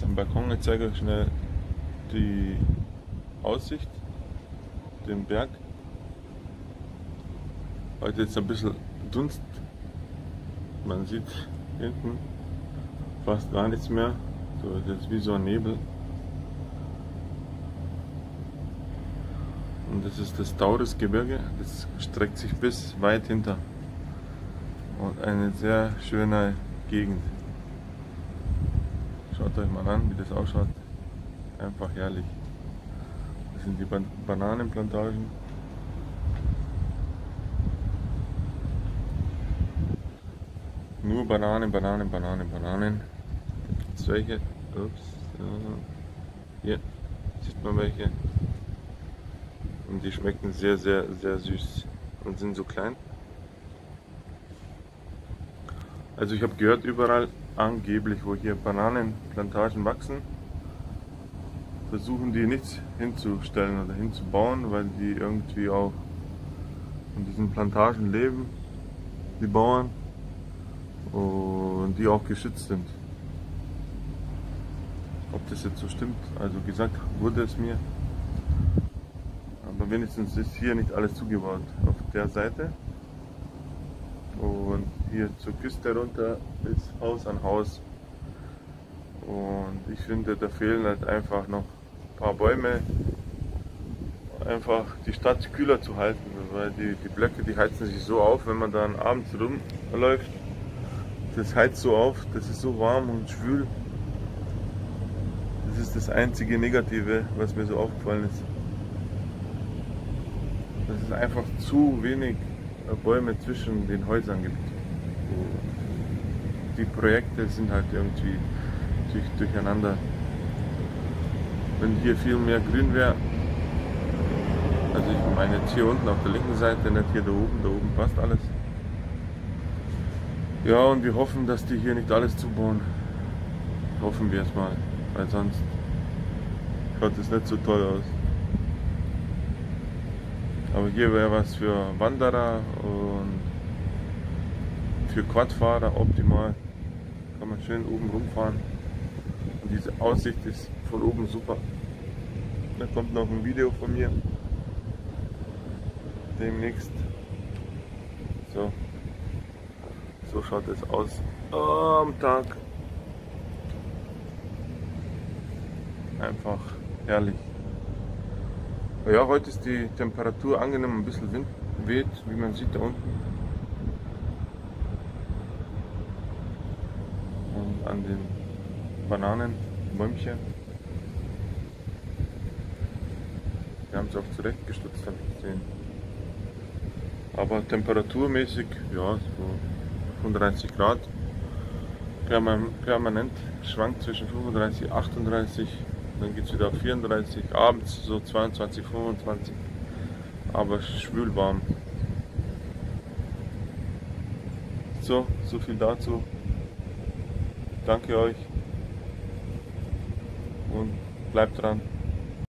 dem Balkon. Ich zeige euch schnell die Aussicht, den Berg. Heute jetzt ein bisschen Dunst. Man sieht hinten fast gar nichts mehr. So, das ist wie so ein Nebel. Und das ist das Taurusgebirge. Das streckt sich bis weit hinter. Und eine sehr schöne Gegend. Schaut euch mal an, wie das ausschaut. Einfach herrlich. Das sind die Ban Bananenplantagen. Nur Bananen, Bananen, Bananen, Bananen. Jetzt welche. Ups. Hier sieht man welche. Und die schmecken sehr, sehr, sehr süß und sind so klein. Also ich habe gehört, überall angeblich, wo hier Bananenplantagen wachsen, versuchen die nichts hinzustellen oder hinzubauen, weil die irgendwie auch von diesen Plantagen leben, die Bauern, und die auch geschützt sind. Ob das jetzt so stimmt, also gesagt wurde es mir, aber wenigstens ist hier nicht alles zugebaut auf der Seite. Und hier zur Küste runter ist Haus an Haus. Und ich finde, da fehlen halt einfach noch ein paar Bäume, einfach die Stadt kühler zu halten, weil die, die Blöcke, die heizen sich so auf, wenn man dann abends rumläuft. Das heizt so auf, das ist so warm und schwül. Das ist das einzige Negative, was mir so aufgefallen ist. Dass es einfach zu wenig Bäume zwischen den Häusern gibt. Die Projekte sind halt irgendwie durch, durcheinander. Wenn hier viel mehr grün wäre, also ich meine jetzt hier unten auf der linken Seite, nicht hier da oben, da oben passt alles. Ja, und wir hoffen, dass die hier nicht alles zubauen. Hoffen wir es mal, weil sonst schaut es nicht so toll aus. Aber hier wäre was für Wanderer und für Quadfahrer optimal. Kann man schön oben rumfahren. Und diese Aussicht ist von oben super. Da kommt noch ein Video von mir. Demnächst. So. So schaut es aus am Tag. Einfach herrlich. Ja, heute ist die Temperatur angenehm, ein bisschen Wind weht, wie man sieht da unten. Und an den Bananenbäumchen. Die haben es auch zurechtgestutzt, habe ich gesehen. Aber temperaturmäßig, ja, so 35 Grad. Permanent schwankt zwischen 35 und 38 dann geht es wieder auf 34, abends so 22, 25, aber schwül warm. So, so viel dazu. Danke euch und bleibt dran.